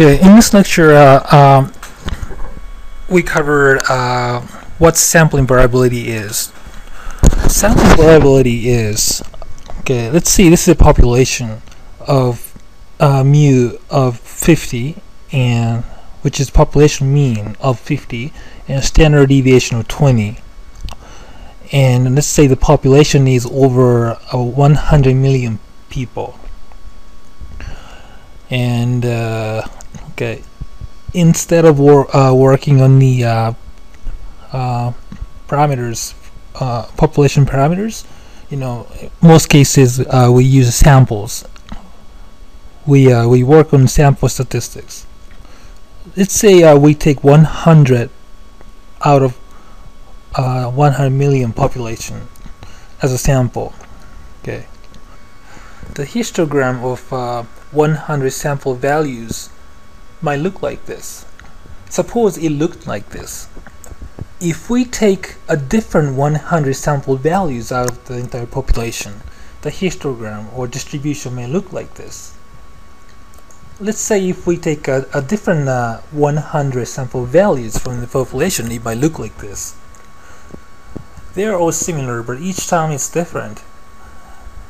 Okay, in this lecture, uh, um, we covered uh, what sampling variability is. Sampling variability is, okay, let's see, this is a population of uh, mu of 50, and which is population mean of 50, and standard deviation of 20. And let's say the population is over uh, 100 million people. And uh, okay, instead of wor uh, working on the uh, uh, parameters, uh, population parameters, you know, most cases uh, we use samples. We uh, we work on sample statistics. Let's say uh, we take 100 out of uh, 100 million population as a sample. Okay. The histogram of uh, 100 sample values might look like this. Suppose it looked like this. If we take a different 100 sample values out of the entire population, the histogram or distribution may look like this. Let's say if we take a, a different uh, 100 sample values from the population, it might look like this. They are all similar, but each time it's different.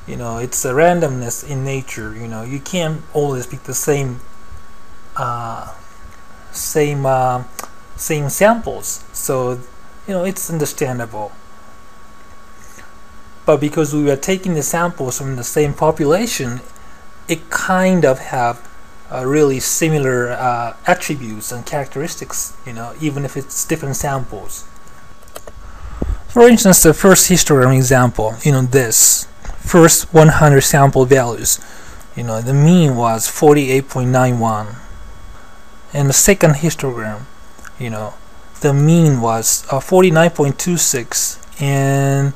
You know, it's a randomness in nature. You know, you can't always pick the same uh, same uh, same samples. So you know it's understandable. But because we were taking the samples from the same population it kind of have uh, really similar uh, attributes and characteristics you know even if it's different samples. For instance the first histogram example you know this first 100 sample values. You know the mean was 48.91 and the second histogram you know the mean was uh, 49.26 and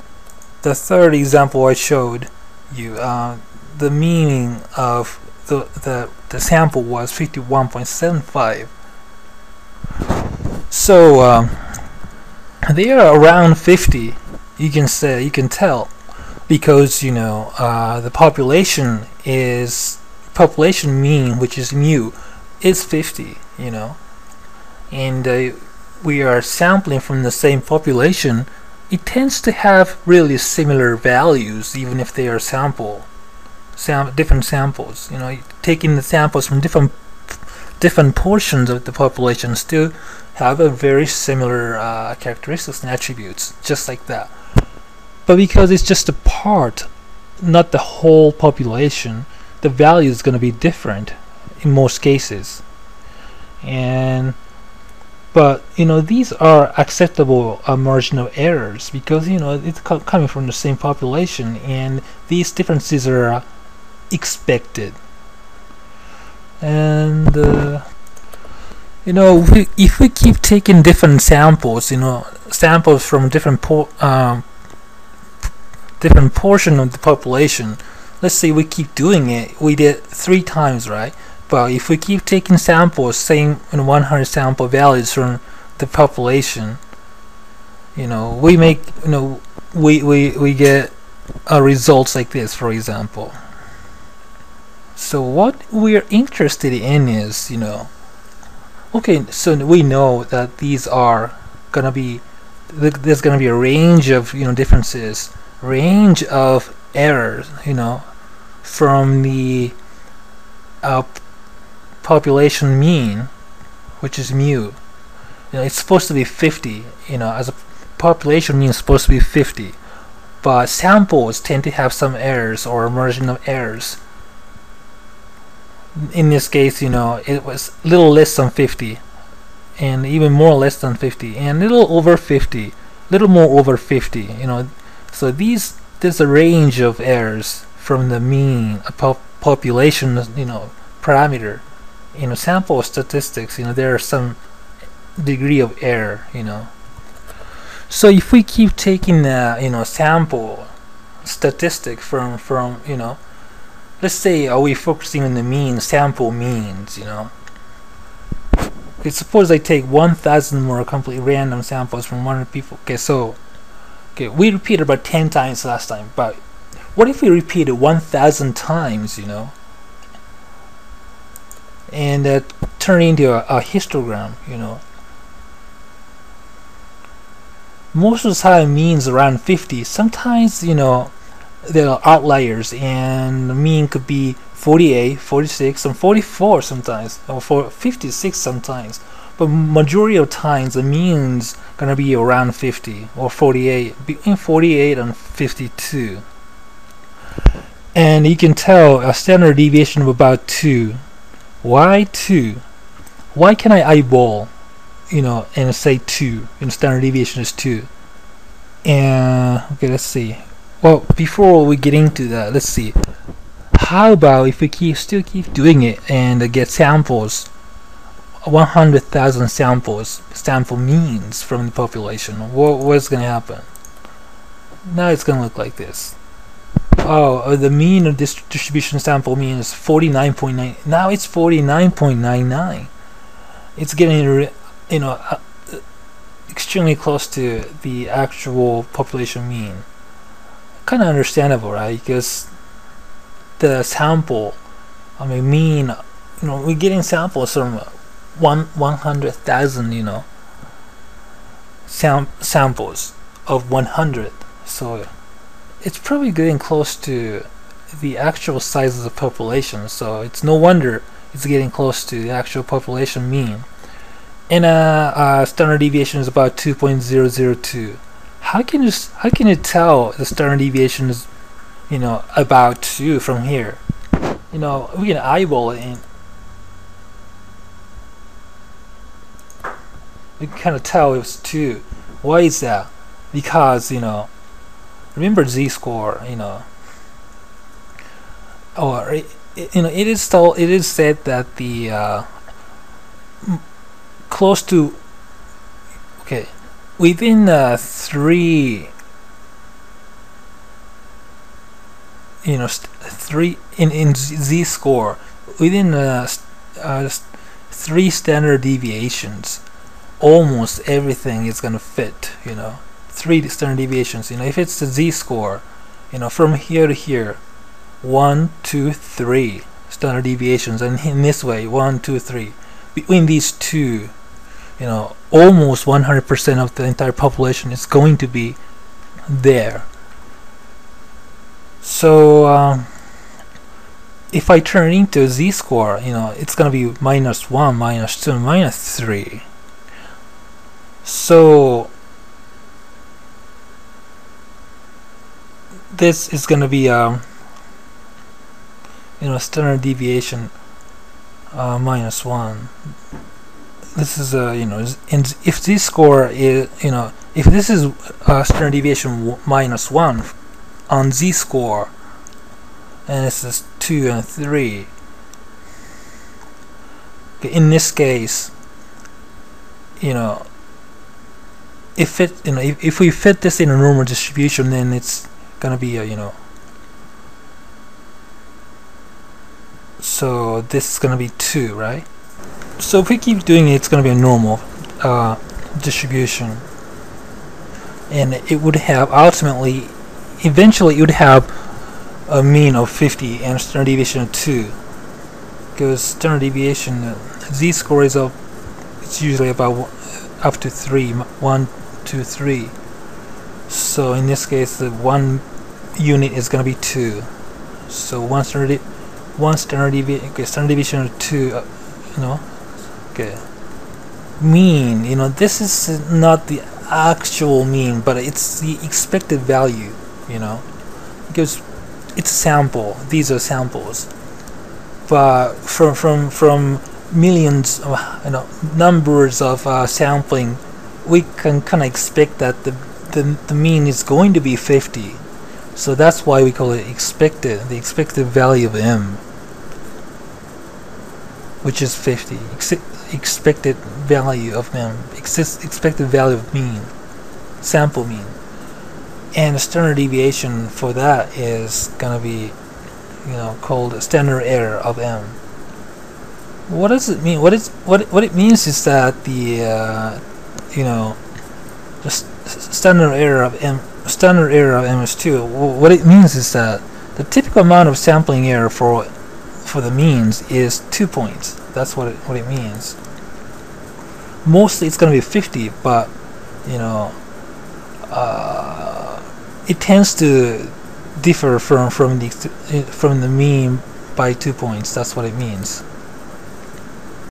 the third example I showed you uh, the meaning of the, the the sample was 51.75 so um, they are around 50 you can say you can tell because you know uh, the population is population mean which is mu is 50 you know? And uh, we are sampling from the same population it tends to have really similar values even if they are sample sam different samples you know? Taking the samples from different different portions of the population still have a very similar uh, characteristics and attributes just like that. But because it's just a part not the whole population the value is going to be different in most cases. And but you know these are acceptable uh, marginal errors because you know it's co coming from the same population and these differences are expected. And uh, you know if we, if we keep taking different samples you know samples from different po um, different portion of the population let's say we keep doing it we did three times right but if we keep taking samples, same in 100 sample values from the population, you know, we make, you know, we, we, we get uh, results like this, for example. So what we're interested in is, you know, okay, so we know that these are gonna be, there's gonna be a range of, you know, differences, range of errors, you know, from the uh, population mean, which is mu, you know, it's supposed to be 50, you know, as a population mean is supposed to be 50. But samples tend to have some errors or margin of errors. In this case, you know, it was little less than 50 and even more less than 50 and little over 50 little more over 50 you know so these there's a range of errors from the mean pop population you know parameter you know sample statistics you know there are some degree of error you know. So if we keep taking the you know sample statistic from from you know let's say are we focusing on the mean sample means you know. Suppose I take 1000 more completely random samples from 100 people. Okay so okay we repeated about 10 times last time but what if we repeat it 1000 times you know and uh, turn into a, a histogram you know. Most of the time means around 50 sometimes you know there are outliers and the mean could be 48 46 and 44 sometimes or for 56 sometimes. But majority of times the mean's gonna be around 50 or 48 between 48 and 52 and you can tell a standard deviation of about 2 why 2 why can I eyeball you know and say 2 and standard deviation is 2 and okay let's see. Well before we get into that let's see. How about if we keep still keep doing it and get samples? 100,000 samples sample means from the population. What, what's gonna happen? Now it's gonna look like this oh uh, the mean of this distribution sample mean is 49.9 now it's 49.99 it's getting you know uh, extremely close to the actual population mean. Kind of understandable right? Because the sample I mean mean you know we're getting samples from one 100,000 you know sam samples of 100 so it's probably getting close to the actual size of the population so it's no wonder it's getting close to the actual population mean. And uh, uh, standard deviation is about 2.002 how can you how can you tell the standard deviation is you know about 2 from here? You know we can eyeball it and we can kind of tell it's 2 why is that? Because you know remember z-score you know. Or you know it is still it is said that the uh, close to okay within uh, three you know three in in z score within uh, uh, three standard deviations almost everything is gonna fit you know three standard deviations. You know if it's the z-score you know from here to here one two three standard deviations. And in this way one two three. Between these two you know almost 100% of the entire population is going to be there. So uh, if I turn into z-score you know it's gonna be minus 1 minus 2 minus 3 so this is going to be um, you know standard deviation uh, minus one. This is a you know if this score is you know if this is uh, standard deviation minus one on z score and this is two and three in this case you know if it you know if, if we fit this in a normal distribution then it's gonna be a you know so this is gonna be 2 right? So if we keep doing it it's gonna be a normal uh, distribution. And it would have ultimately eventually it would have a mean of 50 and standard deviation of 2 because standard deviation z-score is up it's usually about up to 3 1 two, three. So in this case, the one unit is going to be two. So one standard, one standard deviation, okay, standard of two, uh, you know, okay. Mean, you know, this is not the actual mean, but it's the expected value, you know, because it's a sample. These are samples, but from from from millions, of, you know, numbers of uh, sampling we can kind of expect that the, the, the mean is going to be 50 so that's why we call it expected the expected value of m which is 50 Ex expected value of m Exist expected value of mean sample mean. And the standard deviation for that is gonna be you know called standard error of m. What does it mean? What is what what it means is that the uh, you know, the standard error of M standard error of MS2. What it means is that the typical amount of sampling error for for the means is two points. That's what it, what it means. Mostly it's going to be 50, but you know, uh, it tends to differ from from the from the mean by two points. That's what it means.